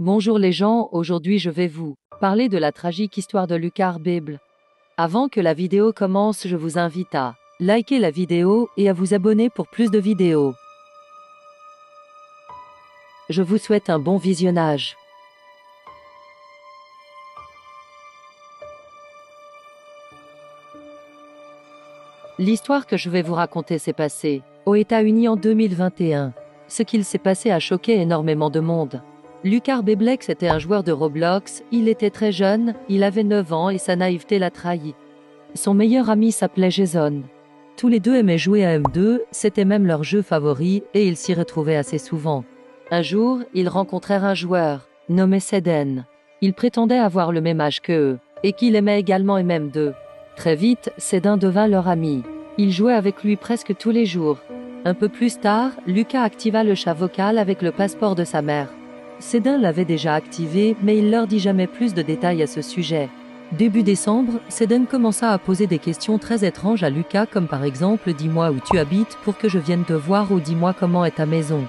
Bonjour les gens, aujourd'hui je vais vous parler de la tragique histoire de Lucas Bible. Avant que la vidéo commence, je vous invite à liker la vidéo et à vous abonner pour plus de vidéos. Je vous souhaite un bon visionnage. L'histoire que je vais vous raconter s'est passée aux États-Unis en 2021. Ce qu'il s'est passé a choqué énormément de monde. Lucar Beblex était un joueur de Roblox, il était très jeune, il avait 9 ans et sa naïveté l'a trahi. Son meilleur ami s'appelait Jason. Tous les deux aimaient jouer à M2, c'était même leur jeu favori et ils s'y retrouvaient assez souvent. Un jour, ils rencontrèrent un joueur, nommé Seden. Il prétendait avoir le même âge qu'eux, et qu'il aimait également MM2. Très vite, Sedin devint leur ami. Il jouait avec lui presque tous les jours. Un peu plus tard, Lucas activa le chat vocal avec le passeport de sa mère. Sedin l'avait déjà activé, mais il leur dit jamais plus de détails à ce sujet. Début décembre, Sedin commença à poser des questions très étranges à Lucas comme par exemple Dis-moi où tu habites pour que je vienne te voir ou dis-moi comment est ta maison.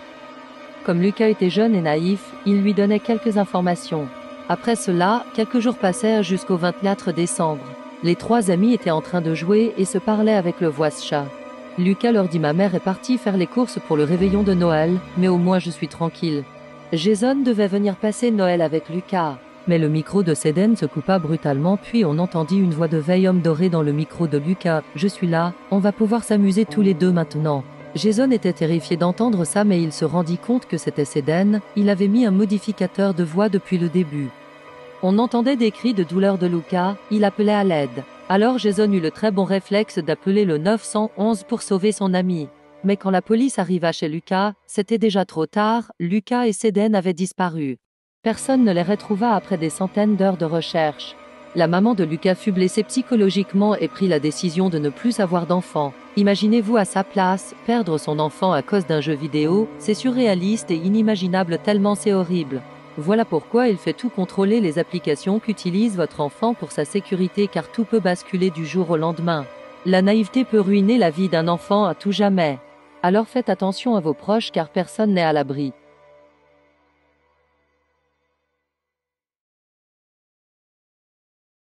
Comme Lucas était jeune et naïf, il lui donnait quelques informations. Après cela, quelques jours passèrent jusqu'au 24 décembre. Les trois amis étaient en train de jouer et se parlaient avec le voice-chat. Lucas leur dit Ma mère est partie faire les courses pour le réveillon de Noël, mais au moins je suis tranquille. Jason devait venir passer Noël avec Lucas. Mais le micro de Seden se coupa brutalement, puis on entendit une voix de veille homme doré dans le micro de Lucas. Je suis là, on va pouvoir s'amuser tous les deux maintenant. Jason était terrifié d'entendre ça, mais il se rendit compte que c'était Seden, il avait mis un modificateur de voix depuis le début. On entendait des cris de douleur de Lucas, il appelait à l'aide. Alors Jason eut le très bon réflexe d'appeler le 911 pour sauver son ami. Mais quand la police arriva chez Lucas, c'était déjà trop tard, Lucas et Seden avaient disparu. Personne ne les retrouva après des centaines d'heures de recherche. La maman de Lucas fut blessée psychologiquement et prit la décision de ne plus avoir d'enfant. Imaginez-vous à sa place, perdre son enfant à cause d'un jeu vidéo, c'est surréaliste et inimaginable tellement c'est horrible. Voilà pourquoi il fait tout contrôler les applications qu'utilise votre enfant pour sa sécurité car tout peut basculer du jour au lendemain. La naïveté peut ruiner la vie d'un enfant à tout jamais. Alors faites attention à vos proches car personne n'est à l'abri.